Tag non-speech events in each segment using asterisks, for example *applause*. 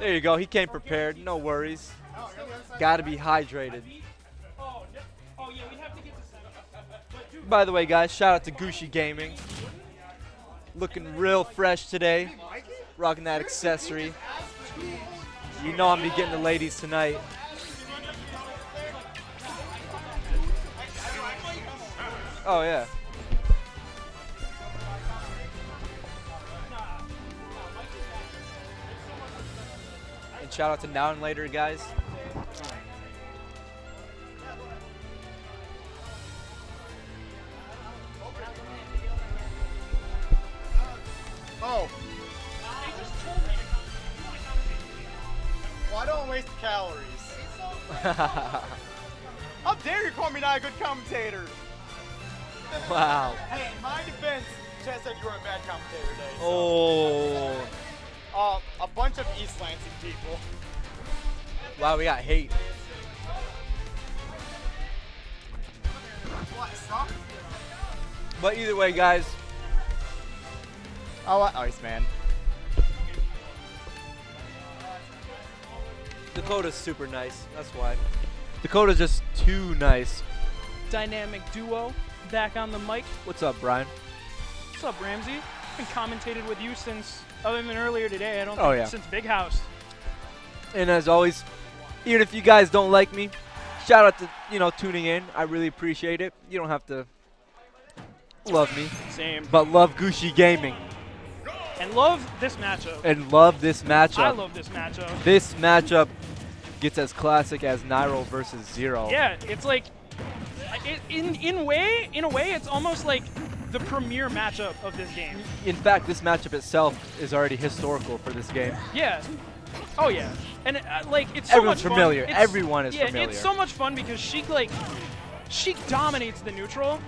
There you go. He came prepared. No worries. Got to be hydrated. By the way, guys, shout out to Gooshi Gaming. Looking real fresh today. Rocking that accessory. You know I'm be getting the ladies tonight. Oh, yeah. And shout out to Now and Later, guys. Oh. Well, I don't waste calories. *laughs* How dare you call me not a good commentator? wow. Hey, in my defense, Chad said you were a bad commentator today. so- Oh. Uh, a bunch of East Lansing people. Wow, we got hate. What, stop? But either way, guys, Oh, what? Iceman. Dakota's super nice. That's why. Dakota's just too nice. Dynamic duo back on the mic. What's up, Brian? What's up, Ramsey? I've been commentated with you since, other than earlier today, I don't Oh, yeah. since Big House. And as always, even if you guys don't like me, shout out to you know tuning in. I really appreciate it. You don't have to love me, Same. but love Gooshi Gaming And love this matchup. and love this matchup. I love this matchup. this matchup gets as classic as Nairo versus Zero. Yeah, it's like, it, in in way, in a way, it's almost like the premier matchup of this game. In fact, this matchup itself is already historical for this game. Yeah. Oh yeah. And uh, like it's so Everyone's much fun. familiar. It's- Everyone is familiar. yeah, familiar. it's so much fun because she like she dominates the neutral,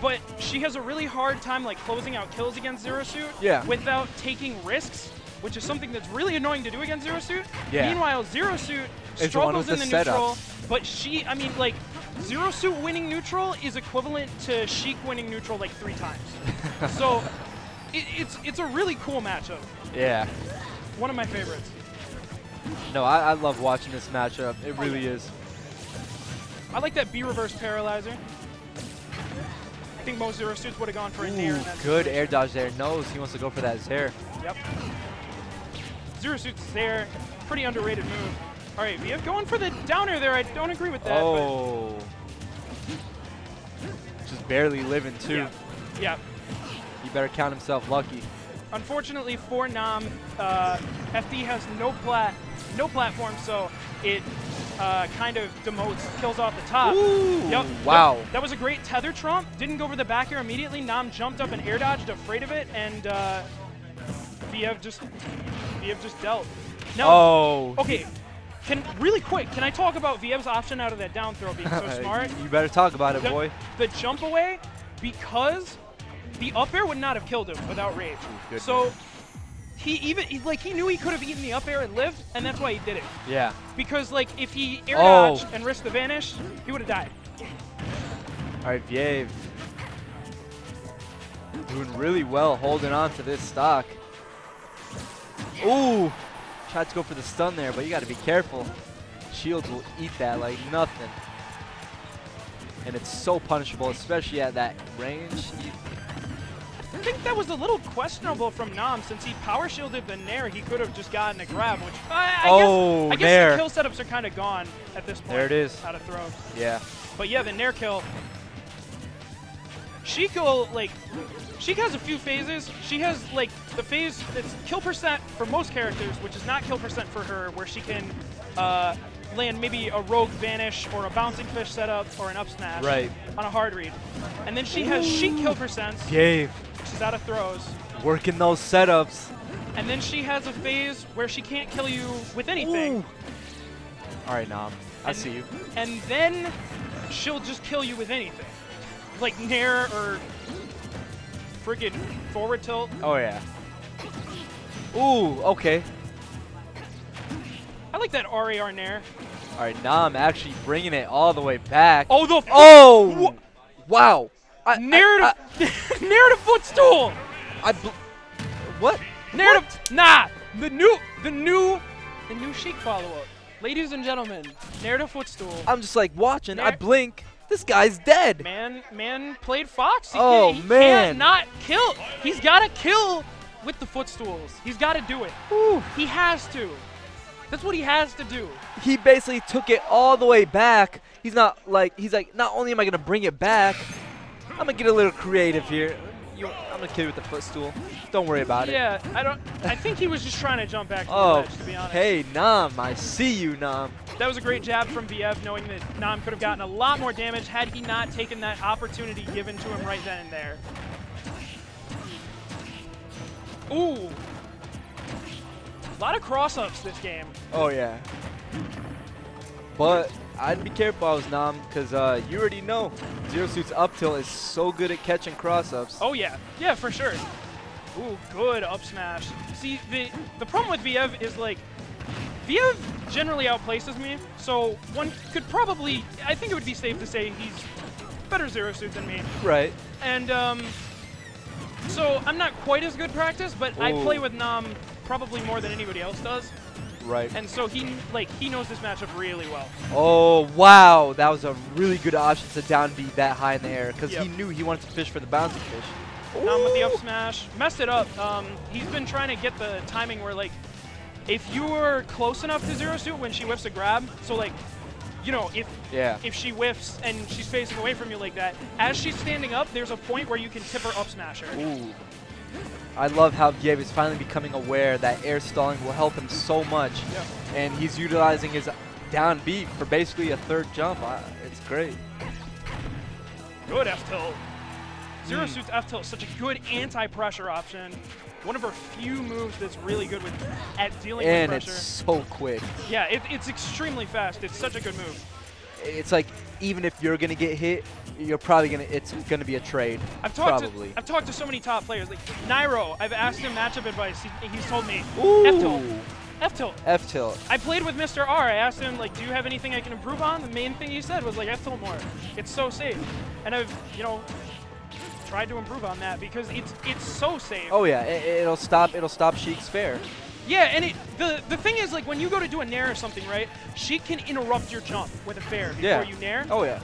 but she has a really hard time like closing out kills against Zero Suit Yeah. without taking risks, which is something that's really annoying to do against Zero Suit. Yeah. Meanwhile, Zero Suit Is the one struggles in the the neutral, but she, I mean, like Zero Suit winning neutral is equivalent to Sheik winning neutral like three times. *laughs* so it, it's it's a really cool matchup. Yeah. One of my favorites. No, I, I love watching this matchup. It really is. I like that B reverse paralyzer. I think most zero suits would have gone for a nair. Ooh, good air dodge there. Knows he wants to go for that Zair. Yep. Zero suits there. Pretty underrated move. All right, Viev going for the downer there. I don't agree with that. but Oh. Just barely living too. yeah. yeah. He better count himself lucky. Unfortunately for Nom, uh, FD has no plat, no platform, so it uh, kind of demotes, kills off the top. Ooh, Yep. wow. That, that was a great tether trump. Didn't go over the back air immediately. Nom jumped up and air dodged, afraid of it, and uh, Viev just Viev just dealt. Now, Oh. okay. Can really quick, can I talk about Viev's option out of that down throw being so *laughs* smart? you better talk about it, the, boy. the jump away, because the up air would not have killed him without rage. so he even he, like he knew he could have eaten the up air and lived, and that's why he did it. Yeah. Because like if he air Oh. dodged and risked the vanish, he would have died. All right, Viev. Doing really well holding on to this stock. Ooh. Tried to go for the stun there, but you got to be careful. Shields will eat that like nothing. And it's so punishable, especially at that range. I think that was a little questionable from Nom since he power shielded the Nair. He could have just gotten a grab, which I, I Oh, guess, I guess oh, Nair. the kill setups are kind of gone at this point. There it is. Out of throws. yeah. But yeah, the Nair kill. Will, like, Sheik has a few phases. She has, like, the phase that's kill percent for most characters, which is not kill percent for her, where she can uh, land maybe a rogue vanish or a bouncing fish setup or an up smash Right. on a hard read. And then she has Sheik kill percents, Viev. She's out of throws. Working those setups. And then she has a phase where she can't kill you with anything. Ooh. All right, Nom. I And- see you. And then she'll just kill you with anything. Like Nair or friggin' forward tilt. Oh, yeah. Ooh, okay. I like that RAR Nair. All right, now I'm actually bringing it all the way back. Oh, the Oh! Wow. I, Nair I, to, Nair to footstool! I, I bl- what? Nair to, nah! The new, the new the new Sheik follow-up. Ladies and gentlemen, Nair to footstool. I'm just like watching. I blink. This guy's dead. Man, man played Fox. He Oh, he man. not kill. He's got to kill with the footstools. He's got to do it. Whew. He has to. That's what he has to do. He basically took it all the way back. He's not like he's like. Not only am I gonna bring it back, I'm gonna get a little creative here. You, I'm gonna kill you with the footstool. Don't worry about it. Yeah, I don't. I think he was just trying to jump back to the Oh, ledge. To be honest, hey Nom, I see you, Nom. that was a great jab from Viev, knowing that Nom could have gotten a lot more damage had he not taken that opportunity given to him right then and there. Ooh, a lot of cross-ups this game. Oh yeah. But I'd be careful, I was Nom, because uh, you already know Zero Suit's up tilt is so good at catching cross-ups. Oh yeah, yeah for sure. Ooh, good up smash. See, the the problem with Viev is like, Viev generally outplaces me, so one could probably, I think it would be safe to say he's better zero suit than me. Right. And um, so I'm not quite as good practice, but I play with Nom probably more than anybody else does, Right. and so he like he knows this matchup really well. Oh, wow. That was a really good option to down beat that high in the air because Yep. he knew he wanted to fish for the bouncing fish. Nom with the up smash. Messed it up. Um, he's been trying to get the timing where, like, if you were close enough to Zero Suit when she whiffs a grab, so, like, you know, if Yeah. if she whiffs and she's facing away from you like that, as she's standing up, there's a point where you can tip her up smash her. Ooh. I love how Viev is finally becoming aware that air stalling will help him so much. Yeah. And he's utilizing his down beat for basically a third jump. I, it's great. Good F tilt. Zero Hmm. Suit's F tilt such a good anti-pressure option. One of her few moves that's really good with at dealing And with it's so quick. Yeah, it, it's extremely fast. It's such a good move. It's like even if you're gonna get hit, you're probably gonna it's gonna be a trade. I've talked probably. to I've talked to so many top players. Like Nairo, I've asked him matchup advice. He, he's told me Ooh. F tilt, F tilt. F tilt. I played with Mr. R. I asked him like, do you have anything I can improve on? The main thing he said was like F tilt more. It's so safe, and I've you know tried to improve on that because it's it's so safe. Oh yeah, it, it'll stop. It'll stop Sheik's fair. Yeah, and it, the the thing is like when you go to do a nair or something, right? She can interrupt your jump with a fair before Yeah. you nair. Oh yeah.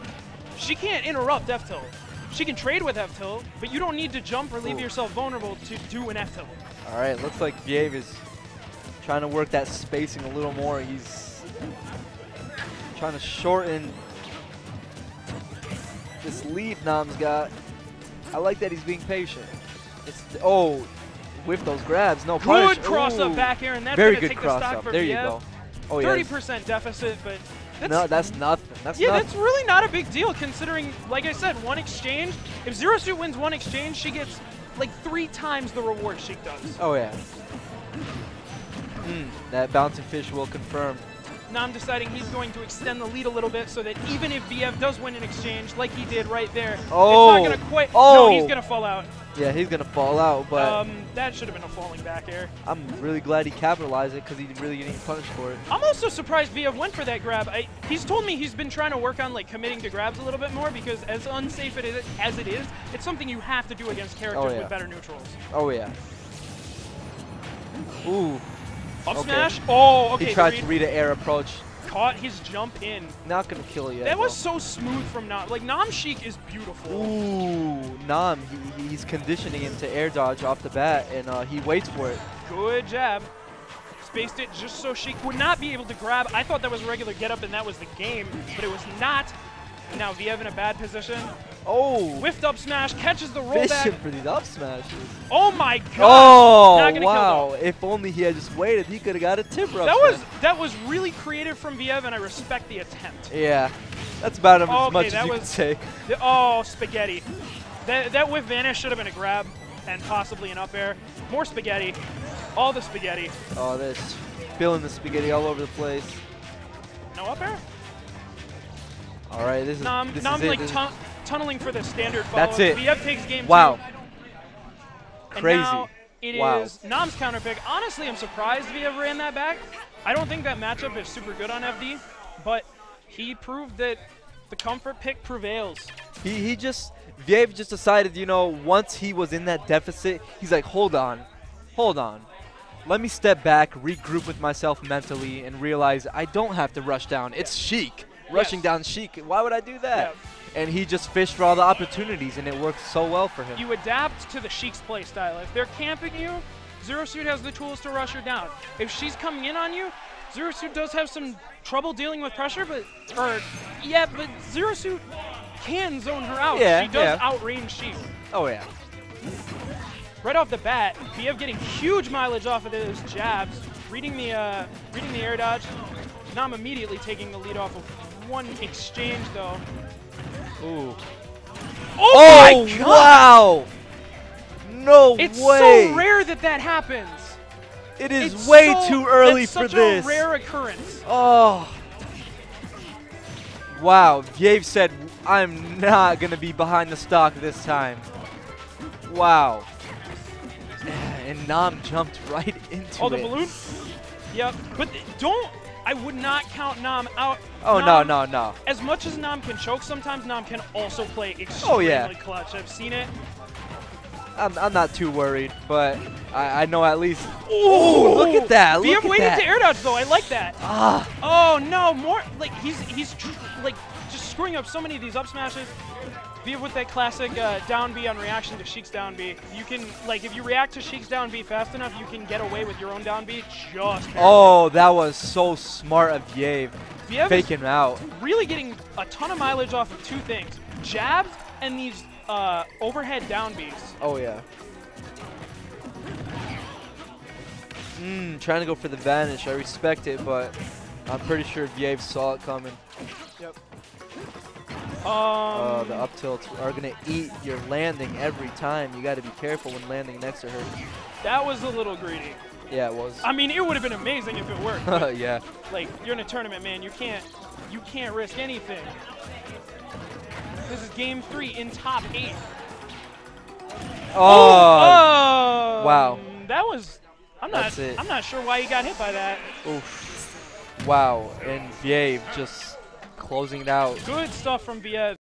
She can't interrupt F tilt. She can trade with F tilt, but you don't need to jump or leave Ooh. yourself vulnerable to do an F tilt. All right. Looks like Viev is trying to work that spacing a little more. He's trying to shorten this lead Nom's got. I like that he's being patient. It's oh, with those grabs, no punish. Good cross up back air, and that's Very good take cross the stock up. for There you go. Oh yeah. Thirty percent deficit, but that's, No, that's nothing. That's yeah, nothing. that's really not a big deal considering, like I said, one exchange. If Zero Suit wins one exchange, she gets like three times the reward she does. Oh yeah. Mm, that bouncing fish will confirm. Now I'm deciding he's going to extend the lead a little bit so that even if Viev does win an exchange, like he did right there, Oh. it's not gonna quit. Oh. No, he's gonna fall out. Yeah, he's gonna fall out, but um, that should have been a falling back air. I'm really glad he capitalized it because he really getting punished for it. I'm also surprised Viev went for that grab. I, he's told me he's been trying to work on like committing to grabs a little bit more because as unsafe it is, as it is, it's something you have to do against characters yeah. with better neutrals. Oh yeah. Ooh, Up Okay. smash. Oh, okay. he tried read- to read an air approach. caught his jump in. Not gonna kill you. That was so smooth from Nom. Like Nom Sheik is beautiful. Ooh, Nom, he, he's conditioning him to air dodge off the bat, and uh, he waits for it. Good jab. Spaced it just so Sheik would not be able to grab. I thought that was a regular get up and that was the game, but it was not. Now Viev in a bad position. Oh, Whiffed up smash, catches the rollback. fishing for these up smashes. Oh my god. Oh, Not gonna kill wow. If only he had just waited, he could have got a tipper up That was that was really creative from Viev and I respect the attempt. Yeah, that's about as Okay, much as you can take. The- oh, spaghetti. That that whiff vanish should have been a grab and possibly an up air. More spaghetti. All the spaghetti. Oh, this spilling the spaghetti all over the place. No up air? All right, this is Nom, this Nom is it. like tun- tunneling for the standard follow. That's it. Viev takes game wow, two. And crazy. now it is Wow. Nom's counter pick. Honestly, I'm surprised Viev ran that back. I don't think that matchup is super good on FD, but he proved that the comfort pick prevails. He he just Viev just decided, you know, once he was in that deficit, he's like, hold on, hold on. let me step back, regroup with myself mentally, and realize I don't have to rush down. It's Sheik. Rushing Yes. down Sheik. Why would I do that? Yeah. And he just fished for all the opportunities, and it worked so well for him. You adapt to the Sheik's play style. If they're camping you, Zero Suit has the tools to rush her down. If she's coming in on you, Zero Suit does have some trouble dealing with pressure, but or yeah, but Zero Suit can zone her out. Yeah, she does yeah. outrange Sheik. oh yeah. Right off the bat, Viev getting huge mileage off of those jabs, reading the uh, reading the air dodge. Nom immediately taking the lead off of one exchange though. Ooh. Oh, oh my god! wow! No It's way! It's so rare that that happens. It is It's way so- too early it's for such this. a rare occurrence. Oh. Wow, Yave said, I'm not going to be behind the stock this time. Wow. *sighs* And Nom jumped right *laughs* into it. Oh, the it. balloon? Yep. But don't. I would not count Nom out. Oh, no, Nom- no, no. As much as Nom can choke, sometimes Nom can also play extremely Oh, yeah. clutch. I've seen it. I'm, I'm not too worried, but I, I know at least. Ooh, look at that. Look at waited that. to air dodge though. I like that. Ah, Oh no, more like he's he's like just screwing up so many of these up smashes. Viev with that classic uh, down B on reaction to Sheik's down B. You can like if you react to Sheik's down B fast enough, you can get away with your own down B just. barely. oh, that was so smart of Yave. Viev is Faking him out. really getting a ton of mileage off of two things: jabs and these uh, overhead down Bs. Oh, yeah. Mm, trying to go for the vanish. I respect it, but I'm pretty sure Yave saw it coming. Yep. Um, Uh, the up tilts are going to eat your landing every time. You got to be careful when landing next to her. that was a little greedy. Yeah, it was. I mean, it would have been amazing if it worked. *laughs* yeah. like you're in a tournament, man. You can't you can't risk anything. This is game three in top eight. Oh, um, wow. That was. I'm not. That's it. I'm not sure why he got hit by that. oof. Wow. And Yave just closing it out. Good stuff from Viev.